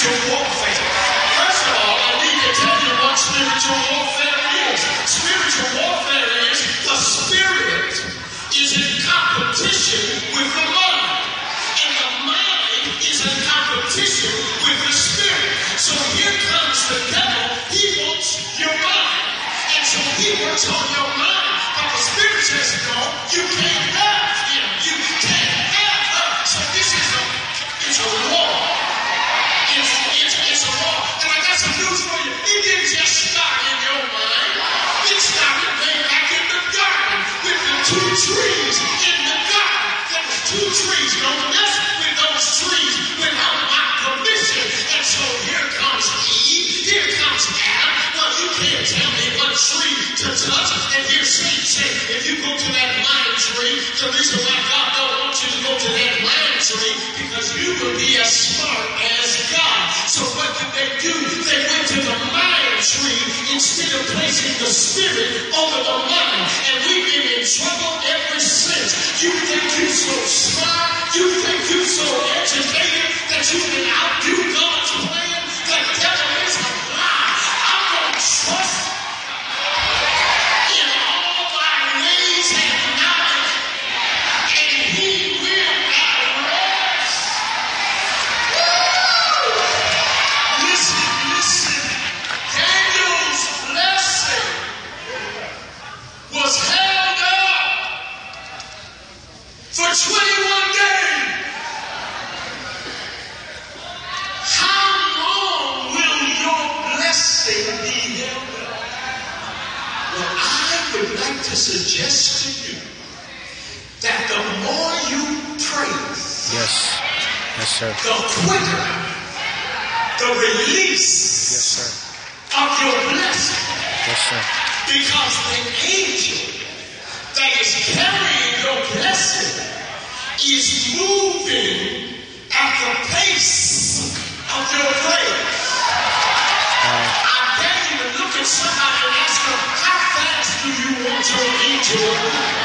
spiritual warfare. First of all, I need to tell you what spiritual warfare is. Spiritual warfare is the spirit is in competition with the mind. And the mind is in competition with the spirit. So here comes the devil. He wants your mind. And so he works on your mind. But the spirit says, no, you can't trees in the garden. There was two trees. Don't mess with those trees without my permission. And so here comes Eve. Here comes Adam. Well, you can't tell me what tree to touch. And here Satan said, if you go to that lime tree, the reason why God don't want you to go to that lime tree, because you will be as smart as God. So what did they do? They went to the lime tree instead of placing the spirit so smart, you think for 21 days. How long will your blessing be held up? Well, I would like to suggest to you that the more you praise, Yes. Yes, sir. the quicker the release Yes, sir. of your blessing. Yes, sir. Because the angel that is carrying your blessing is moving at the pace of your praise. I dare you to look at somebody and ask them, how fast do you want your angel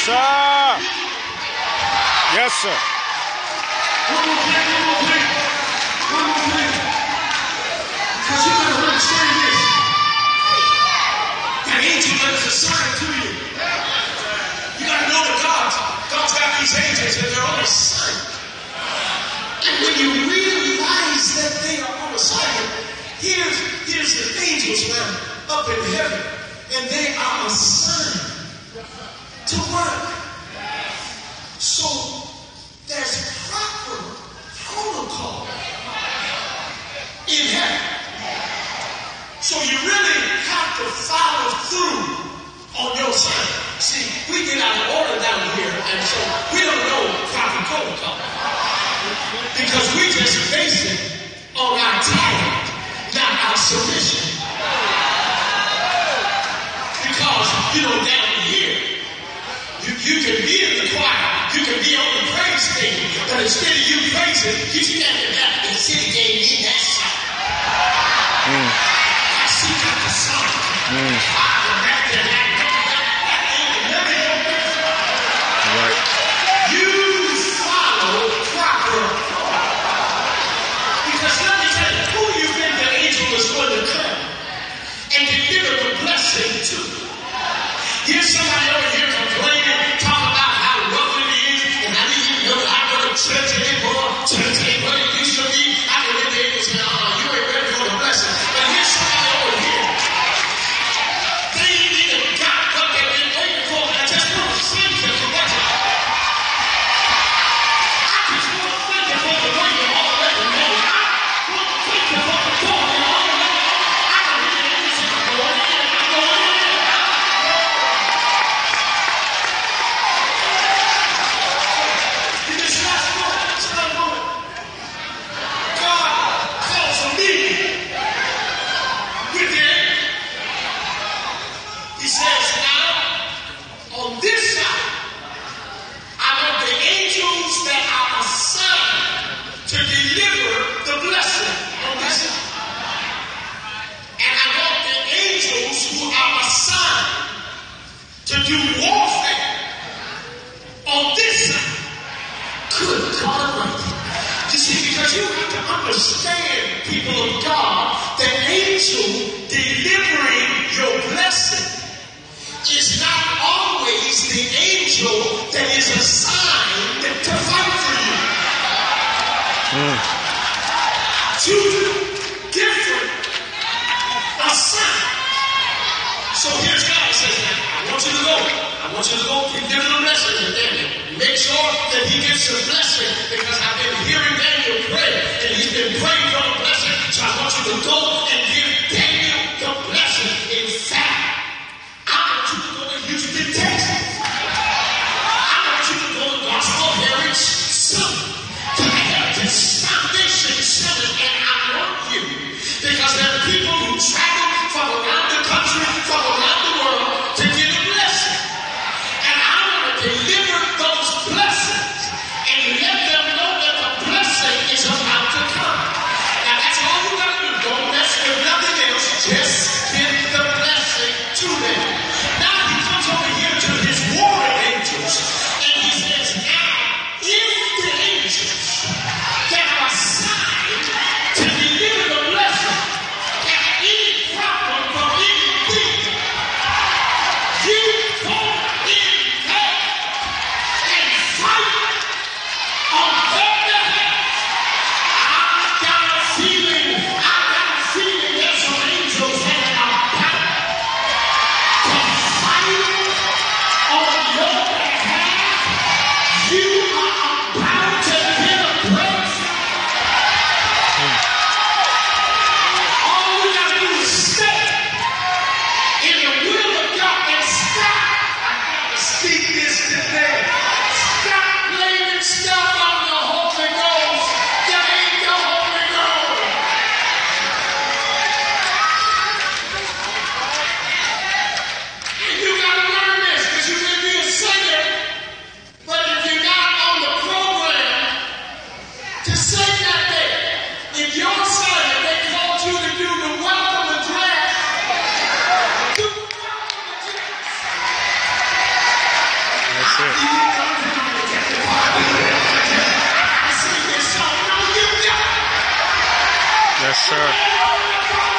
sir. Yes, sir. Assigned to you. You gotta know that God's, got these angels and they're on. And when you realize that they are on here's, here's the angels now up in heaven. And they are assigned to work. So there's proper protocol in heaven. So you really have to follow through on your side. See, we get out of order down here, and so we don't know proper protocol. Because we just base it on our talent, not our submission. Because, you know, here, you, can be in the choir, you can be on the praise team, but instead of you praising, you standing up and sitting gave me that song. Mm. I see got the song. I people of God, the angel delivering your blessing is not always the angel that is assigned to fight for you. Mm. Two different assignments. So here's God says, I want you to go. I want you to go and give him a blessing. to Daniel. make sure that he gets a blessing because I've been hearing Daniel pray and he's been praying for a blessing. I want you to go and hear Yes, sir.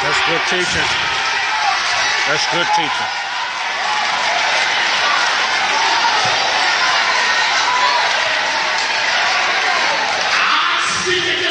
That's good teaching. That's good teaching. I see